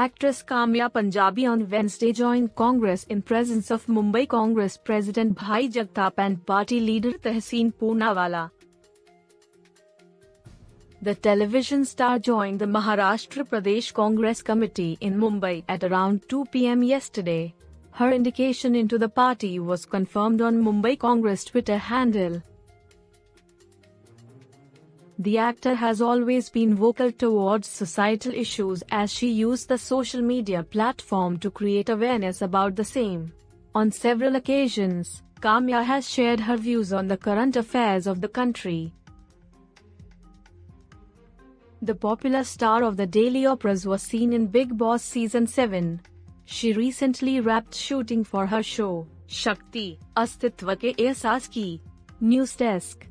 Actress Kamya Punjabi on Wednesday joined Congress in presence of Mumbai Congress President Bhai Jagtap and party leader Tehseen Poonawalla. The television star joined the Maharashtra Pradesh Congress Committee in Mumbai at around 2 pm yesterday. Her indication into the party was confirmed on Mumbai Congress Twitter handle. The actor has always been vocal towards societal issues as she used the social media platform to create awareness about the same. On several occasions, Kamya has shared her views on the current affairs of the country. The popular star of the daily operas was seen in Bigg Boss Season 7. She recently wrapped shooting for her show, Shakti, Astitva ke Ehsaas ki. News Desk